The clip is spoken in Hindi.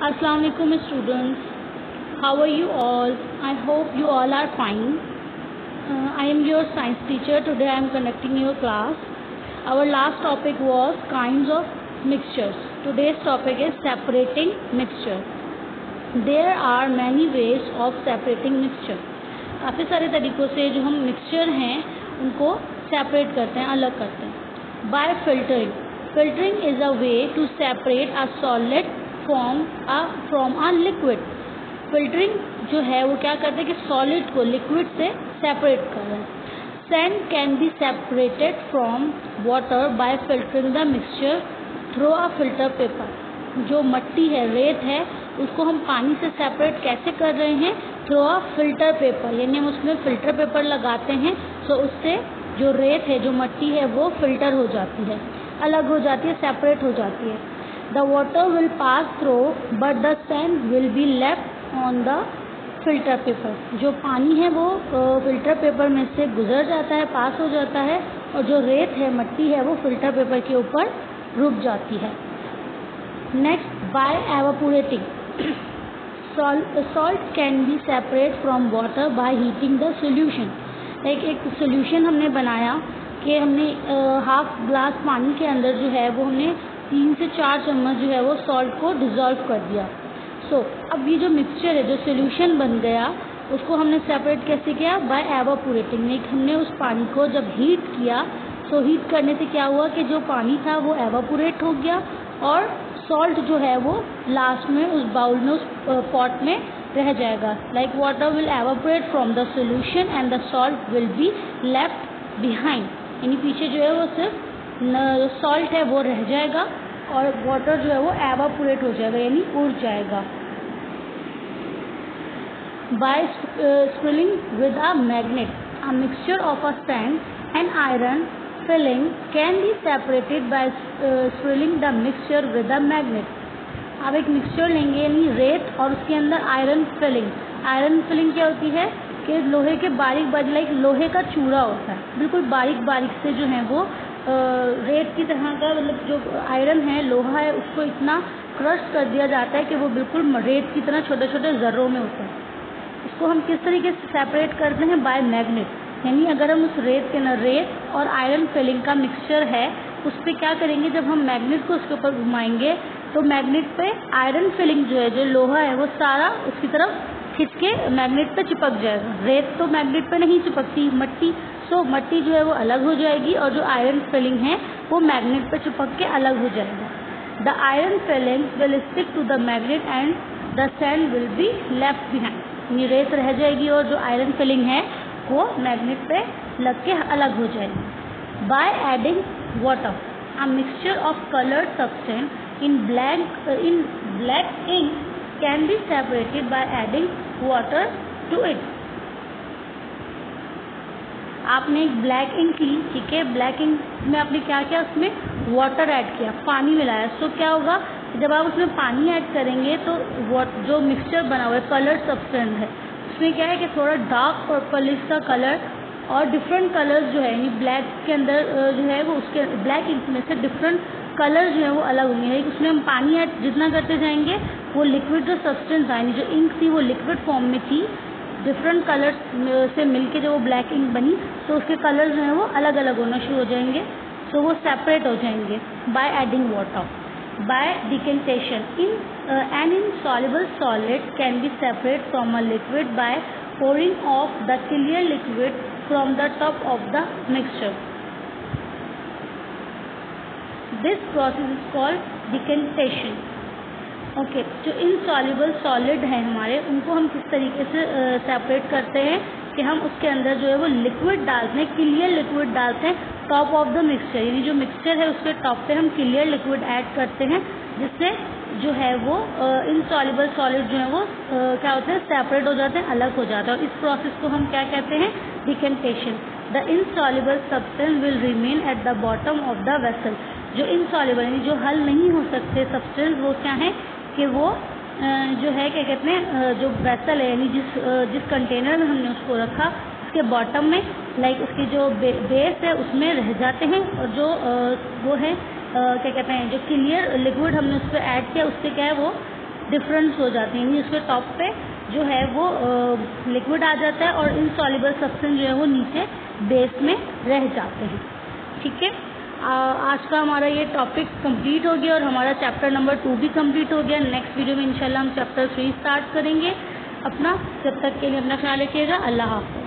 Assalamu alaikum students. How are you all? I hope you all are fine. Uh, I am your science teacher. Today I am conducting your class. Our last topic was kinds of mixtures. Today's topic is separating mixture. There are many ways of separating mixture. काफ़ी सारे तरीक़ों से जो हम मिक्सचर हैं उनको सेपरेट करते हैं अलग करते हैं by filtering filtering is a way to separate a solid from from a liquid filtering जो है, वो क्या करते हैं कि सॉलिड को लिक्विड से सेपरेट कर। रहे हैं sand can be separated from water by filtering the mixture through a filter paper जो मट्टी है, रेत है, उसको हम पानी से सेपरेट कैसे कर रहे हैं? थ्रो अ फ़िल्टर पेपर यानी हम उसमें फ़िल्टर पेपर लगाते हैं तो उससे जो रेत है, जो मट्टी है, वो फ़िल्टर हो जाती है। अलग हो जाती है सेपरेट हो जाती है। The water will pass through, but the sand will be left on the filter paper जो पानी है वो फ़िल्टर पेपर में से गुजर जाता है पास हो जाता है, और जो रेत है, मट्टी है, वो फ़िल्टर पेपर के ऊपर रुक जाती है। Next by evaporating salt can be separate from water by heating the solution like एक सोल्यूशन हमने बनाया कि हमने हाफ़ ग्लास पानी के अंदर जो है, वो हमने तीन से चार चम्मच जो है वो सॉल्ट को डिज़ोल्व कर दिया। सो so, अब ये जो मिक्सचर है जो सोल्यूशन बन गया उसको हमने सेपरेट कैसे किया? बाय एवापोरेटिंग में हमने उस पानी को जब हीट किया तो हीट करने से क्या हुआ कि जो पानी था वो एवापोरेट हो गया और सॉल्ट जो है वो लास्ट में उस बाउल में उस पॉट में रह जाएगा। Like water will evaporate from the solution and the salt will be left behind यानी पीछे जो है वो सिर्फ़ सॉल्ट है, वो रह जाएगा और वाटर जो है वो एवापोरेट हो जाएगा, यानी उड़ जाएगा। By stirring with a magnet a mixture of a sand and iron filing can be separated by stirring the mixture with a magnet आप एक मिक्सचर लेंगे, यानी रेत और उसके अंदर आयरन फिलिंग आयरन फिलिंग क्या होती है? कि लोहे के बारीक बारीक लाइक लोहे का चूड़ा होता है। बिल्कुल बारीक बारीक से जो है वो रेत की तरह का मतलब जो आयरन है, लोहा है, उसको इतना क्रश कर दिया जाता है कि वो बिल्कुल रेत की तरह छोटे छोटे ज़र्रों में होता है। इसको हम किस तरीके से सेपरेट करते हैं? बाय मैग्नेट यानी अगर हम उस रेत के अंदर रेत और आयरन फिलिंग का मिक्सचर है, उस पर क्या करेंगे? जब हम मैग्नेट को उसके ऊपर घुमाएँगे तो मैग्नेट पे आयरन फिलिंग जो है, जो लोहा है, वो सारा उसकी तरफ़ खिंच के मैग्नेट पे चिपक जाएगा। रेत तो मैग्नेट पे नहीं चिपकती, मट्टी तो मट्टी जो है वो अलग हो जाएगी और जो आयरन फिलिंग है, वो मैग्नेट पर चिपक के अलग हो जाएगा। The iron filing will stick to the magnet and the sand will be left behind ये रेत रह जाएगी और जो आयरन फिलिंग है, वो मैग्नेट पे लग के अलग हो जाएगी। By adding water a mixture of coloured substance in black in black ink can be separated by adding water to it आपने एक ब्लैक इंक ली, ठीक है? ब्लैक इंक में आपने क्या किया? उसमें वाटर ऐड किया, पानी मिलाया। तो क्या होगा? जब आप उसमें पानी ऐड करेंगे तो जो मिक्सचर बना हुआ है कलर सब्सटेंस है। उसमें क्या है कि थोड़ा डार्क पर्पलिश का कलर और डिफरेंट कलर्स जो है, यानी ब्लैक के अंदर जो है वो उसके ब्लैक इंक में से डिफरेंट कलर जो है वो अलग होंगे। उसमें हम पानी ऐड जितना करते जाएँगे, वो लिक्विड जो सब्सटेंस आएँगे जो इंक थी, वो लिक्विड फॉर्म में थी। डिफरेंट कलर्स से मिलके जो वो ब्लैक इंक बनी तो उसके कलर्स जो हैं वो अलग अलग होना शुरू हो जाएँगे। तो वो सेपरेट हो जाएँगे by adding water by decantation in an insoluble solid can be separate from a liquid by pouring of the clear liquid from the top of the mixture this process is called decantation okay जो इनसॉल्युबल सॉलिड हैं हमारे, उनको हम किस तरीके से सेपरेट करते हैं कि हम उसके अंदर जो है वो लिक्विड डालते हैं क्लियर लिक्विड डालते हैं टॉप ऑफ़ द मिक्सचर यानी जो मिक्सचर है उसके टॉप पे हम क्लियर लिक्विड ऐड करते हैं, जिससे जो है वो इनसॉल्युबल सॉलिड जो है वो क्या होते हैं सेपरेट हो जाते हैं, अलग हो जाते हैं। और इस प्रोसेस को हम क्या कहते हैं decantation the insoluble substance will remain at the bottom of the vessel जो इनसॉल्युबल यानी जो हल नहीं हो सकते सब्सटेंस वो क्या है? कि वो जो है क्या कहते हैं जो वेसल है यानी जिस जिस कंटेनर में हमने उसको रखा उसके बॉटम में लाइक उसकी जो बे, बेस है उसमें रह जाते हैं और जो वो है क्या कहते हैं जो क्लियर लिक्विड हमने उस पर ऐड किया उससे क्या है वो डिफरेंस हो जाते हैं। यानी उसके टॉप पे जो है वो लिक्विड आ जाता है और इनसॉल्युबल सब्सटेंस जो है वो नीचे बेस में रह जाते हैं। ठीक है? आज का हमारा ये टॉपिक कंप्लीट हो गया और हमारा चैप्टर नंबर टू भी कंप्लीट हो गया। नेक्स्ट वीडियो में इंशाल्लाह हम चैप्टर थ्री स्टार्ट करेंगे। अपना जब तक के लिए अपना ख्याल रखिएगा। अल्लाह हाफ़